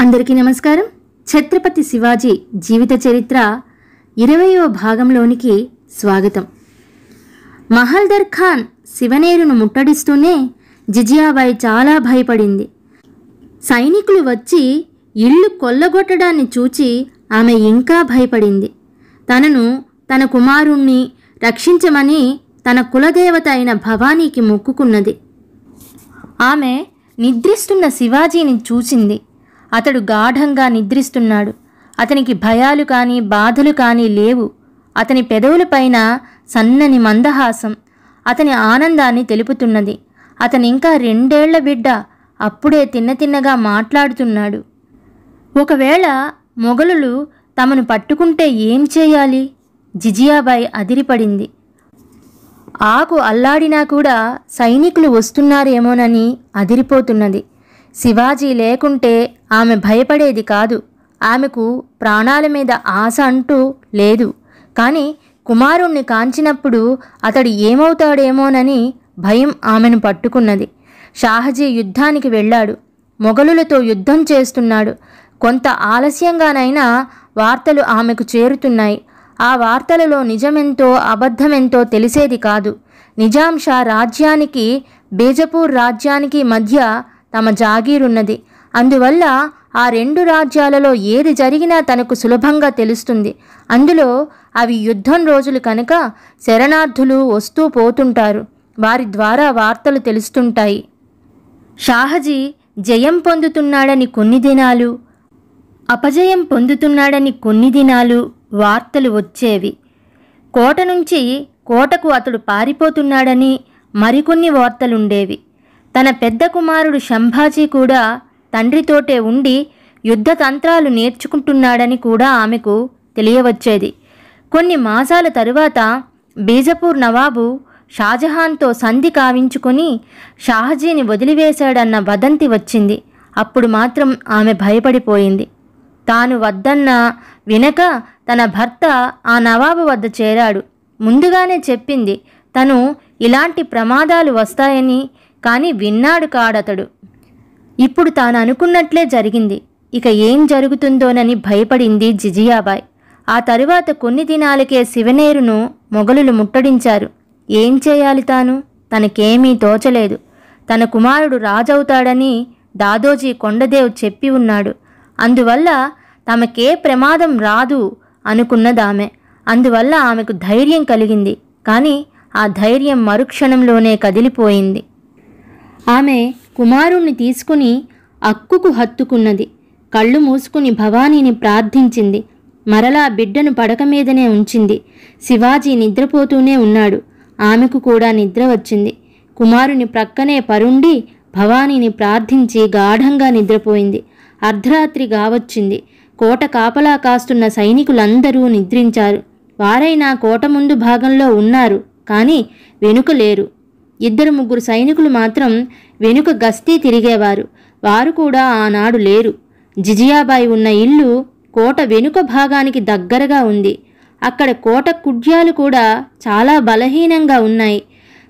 అందరికీ నమస్కారం. ఛత్రపతి శివాజీ జీవిత చరిత్ర ఇరవయవ భాగంలోనికి స్వాగతం. మహల్దర్ ఖాన్ శివనేరును ముట్టడిస్తూనే జిజియాబాయి చాలా భయపడింది. సైనికులు వచ్చి ఇల్లు కొల్లగొట్టడాన్ని చూచి ఆమె ఇంకా భయపడింది. తనను తన కుమారుణ్ణి రక్షించమని తన కులదేవత అయిన భవానీకి మొక్కుకున్నది. ఆమె నిద్రిస్తున్న శివాజీని చూసింది. అతడు గాఢంగా నిద్రిస్తున్నాడు. అతనికి భయాలు కానీ బాధలు కానీ లేవు. అతని పెదవులపైన సన్నని మందహాసం. అతని ఆనందాన్ని తెలుపుతున్నది. అతనింకా ఇంకా రెండేళ్ళ బిడ్డ అప్పుడే తిన్న తిన్నగా మాట్లాడుతున్నాడు. ఒకవేళ మొఘలులు తమను పట్టుకుంటే ఏం చేయాలి? జిజియాబాయి అదిరిపడింది. ఆకు అల్లాడినా కూడా సైనికులు వస్తున్నారేమోనని అదిరిపోతున్నది. శివాజీ లేకుంటే ఆమె భయపడేది కాదు. ఆమెకు ప్రాణాల మీద ఆశ అంటూ లేదు. కానీ కుమారుణ్ణి కాంచినప్పుడు అతడు ఏమవుతాడేమోనని భయం ఆమెను పట్టుకున్నది. షాహజీ యుద్ధానికి వెళ్ళాడు. మొఘలులతో యుద్ధం చేస్తున్నాడు. కొంత ఆలస్యంగానైనా వార్తలు ఆమెకు చేరుతున్నాయి. ఆ వార్తలలో నిజమెంతో అబద్ధమెంతో తెలిసేది కాదు. నిజాం షా రాజ్యానికి బేజపూర్ రాజ్యానికి మధ్య తమ జాగీరున్నది. అందువల్ల ఆ రెండు రాజ్యాలలో ఏది జరిగినా తనకు సులభంగా తెలుస్తుంది. అందులో అవి యుద్ధం రోజులు కనుక శరణార్థులు వస్తూ పోతుంటారు. వారి ద్వారా వార్తలు తెలుస్తుంటాయి. షాహజీ జయం పొందుతున్నాడని కొన్ని దినాలు అపజయం పొందుతున్నాడని కొన్ని దినాలు వార్తలు వచ్చేవి. కోట నుంచి కోటకు అతడు పారిపోతున్నాడని మరికొన్ని వార్తలుండేవి. తన పెద్ద కుమారుడు శంభాజీ కూడా తండ్రితోటే ఉండి యుద్ధ తంత్రాలు నేర్చుకుంటున్నాడని కూడా ఆమెకు తెలియవచ్చేది. కొన్ని మాసాల తరువాత బీజపూర్ నవాబు షాజహాన్తో సంధి కావించుకొని షాహజీని వదిలివేశాడన్న వదంతి వచ్చింది. అప్పుడు మాత్రం ఆమె భయపడిపోయింది. తాను వద్దన్న వినక తన భర్త ఆ నవాబు వద్ద చేరాడు. ముందుగానే చెప్పింది తను ఇలాంటి ప్రమాదాలు వస్తాయని కానీ విన్నాడు కాడతడు. ఇప్పుడు తాను అనుకున్నట్లే జరిగింది. ఇక ఏం జరుగుతుందోనని భయపడింది జిజియాబాయ్. ఆ తరువాత కొన్ని దినాలకే శివనేరును మొఘలులు ముట్టడించారు. ఏం చేయాలి తాను? తనకేమీ తోచలేదు. తన కుమారుడు రాజవుతాడని దాదోజీ కొండదేవ్ చెప్పి ఉన్నాడు. అందువల్ల తమకే ప్రమాదం రాదు అనుకున్నదామె. అందువల్ల ఆమెకు ధైర్యం కలిగింది. కానీ ఆ ధైర్యం మరుక్షణంలోనే కదిలిపోయింది. ఆమె కుమారుణ్ణి తీసుకుని అక్కుకు హత్తుకున్నది. కళ్ళు మూసుకుని భవానీని ప్రార్థించింది. మరలా బిడ్డను పడక మీదనే ఉంచింది. శివాజీ నిద్రపోతూనే ఉన్నాడు. ఆమెకు కూడా నిద్ర వచ్చింది. కుమారుని ప్రక్కనే పరుండి భవానీని ప్రార్థించి గాఢంగా నిద్రపోయింది. అర్ధరాత్రి గావచ్చింది. కోట కాపలా కాస్తున్న సైనికులందరూ నిద్రించారు. వారైనా కోట ముందు భాగంలో ఉన్నారు కానీ వెనుక లేరు. ఇద్దరు ముగ్గురు సైనికులు మాత్రం వెనుక గస్తీ తిరిగేవారు. వారు కూడా ఆనాడు లేరు. జిజియాబాయి ఉన్న ఇల్లు కోట వెనుక భాగానికి దగ్గరగా ఉంది. అక్కడ కోట కుడ్యాలు కూడా చాలా బలహీనంగా ఉన్నాయి.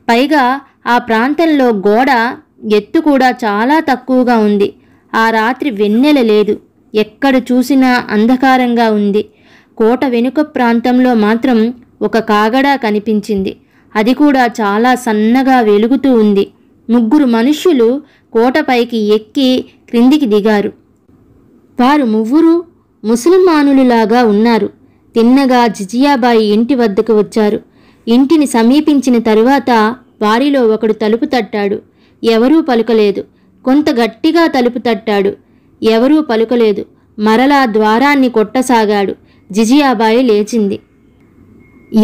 పైగా ఆ ప్రాంతంలో గోడ ఎత్తు కూడా చాలా తక్కువగా ఉంది. ఆ రాత్రి వెన్నెల లేదు. ఎక్కడ చూసినా అంధకారంగా ఉంది. కోట వెనుక ప్రాంతంలో మాత్రం ఒక కాగడా కనిపించింది. అది కూడా చాలా సన్నగా వెలుగుతూ ఉంది. ముగ్గురు మనుష్యులు కోటపైకి ఎక్కి క్రిందికి దిగారు. వారు ముగ్గురు ముసల్మానులులాగా ఉన్నారు. తిన్నగా జిజియాబాయి ఇంటి వద్దకు వచ్చారు. ఇంటిని సమీపించిన తరువాత వారిలో ఒకడు తలుపు తట్టాడు. ఎవరూ పలుకలేదు. కొంత గట్టిగా తలుపు తట్టాడు. ఎవరూ పలుకలేదు. మరలా ద్వారాన్ని కొట్టసాగాడు. జిజియాబాయి లేచింది.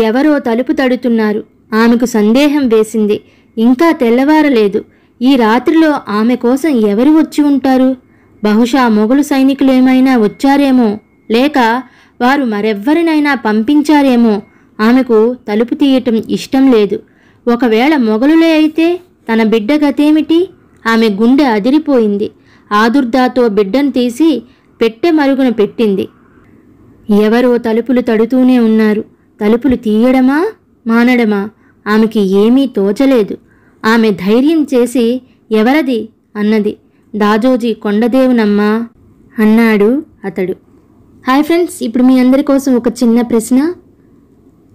ఎవరో తలుపు తడుతున్నారు. ఆమెకు సందేహం వేసింది. ఇంకా తెల్లవారలేదు. ఈ రాత్రిలో ఆమె కోసం ఎవరు వచ్చి ఉంటారు? బహుశా మొఘలు సైనికులేమైనా వచ్చారేమో? లేక వారు మరెవ్వరినైనా పంపించారేమో? ఆమెకు తలుపు తీయటం ఇష్టం లేదు. ఒకవేళ మొఘలులే అయితే తన బిడ్డ గతేమిటి? ఆమె గుండె అదిరిపోయింది. ఆదుర్దాతో బిడ్డను తీసి పెట్టె మరుగున పెట్టింది. ఎవరో తలుపులు తడుతూనే ఉన్నారు. తలుపులు తీయడమా? మానడమా? ఆమెకి ఏమీ తోచలేదు. ఆమె ధైర్యం చేసి ఎవరది? అన్నది. దాజోజీ కొండదేవునమ్మా! అన్నాడు అతడు. హాయ్ ఫ్రెండ్స్ ఇప్పుడు మీ అందరి కోసం ఒక చిన్న ప్రశ్న.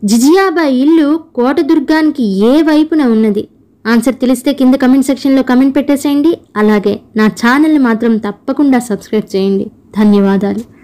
జిజియాబా ఇల్లు కోట దుర్గానికి ఏ వైపున ఉన్నది? ఆన్సర్ తెలిస్తే కింద కమెంట్ సెక్షన్లో కమెంట్ పెట్టేసేయండి. అలాగే నా ఛానల్ని మాత్రం తప్పకుండా సబ్స్క్రైబ్ చేయండి. ధన్యవాదాలు.